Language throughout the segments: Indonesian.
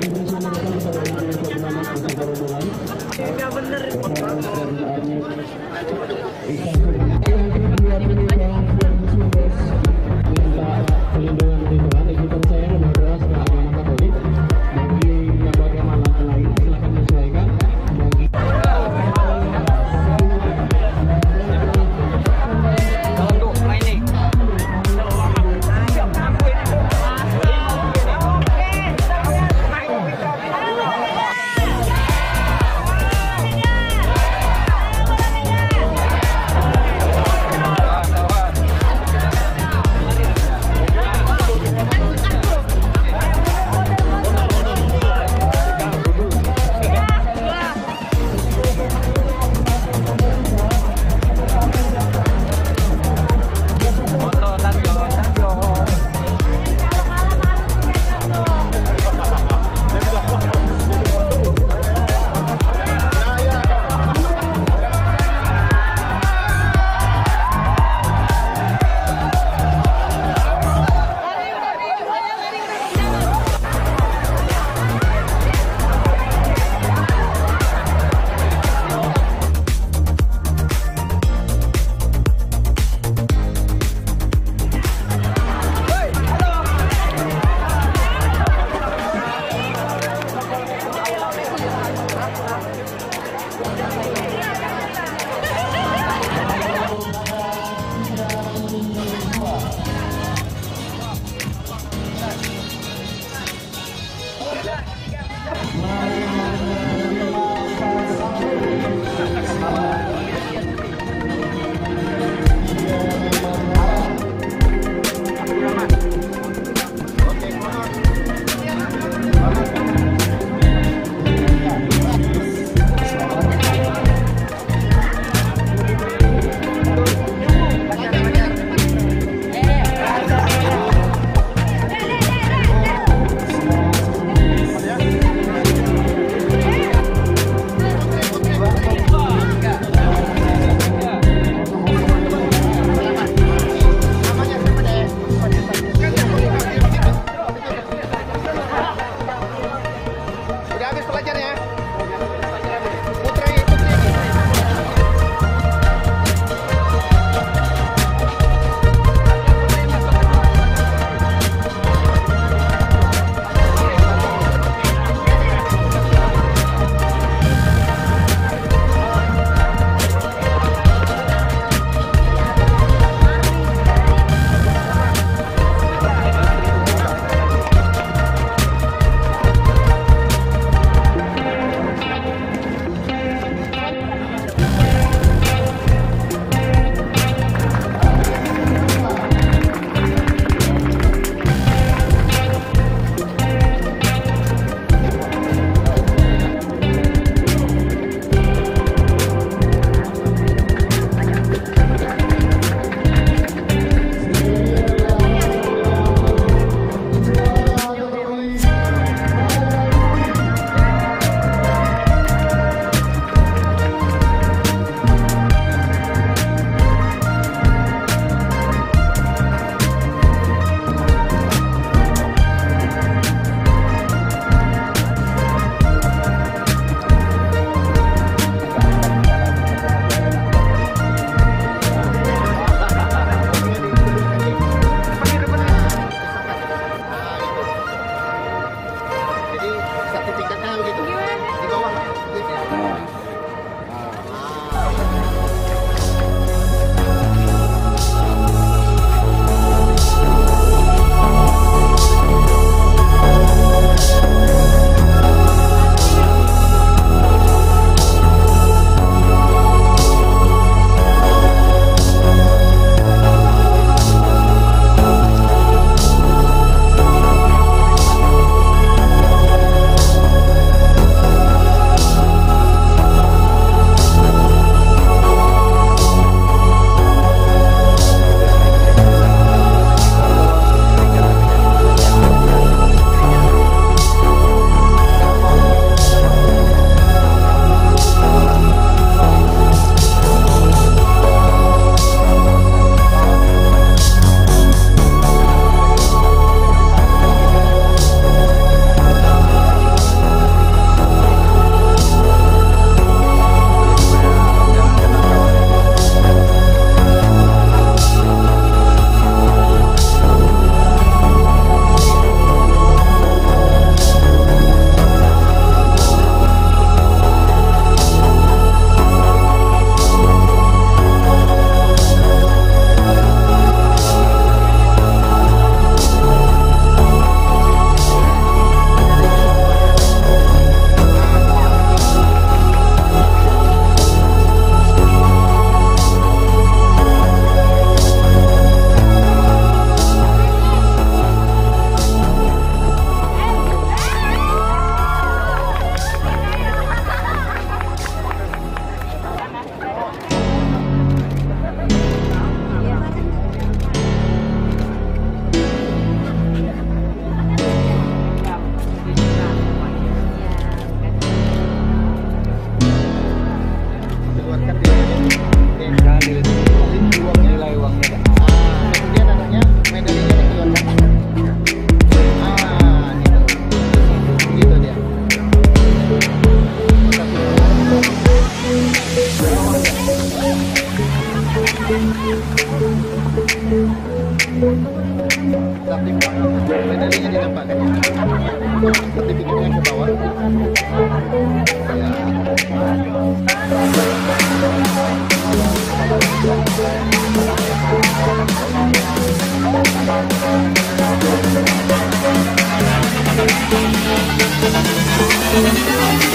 Nah,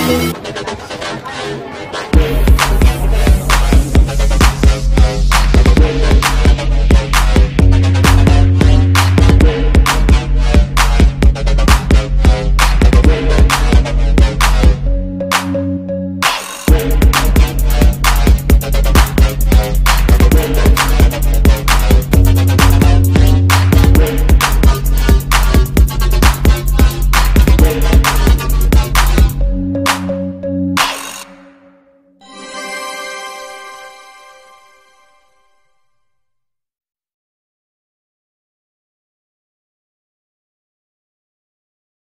Thank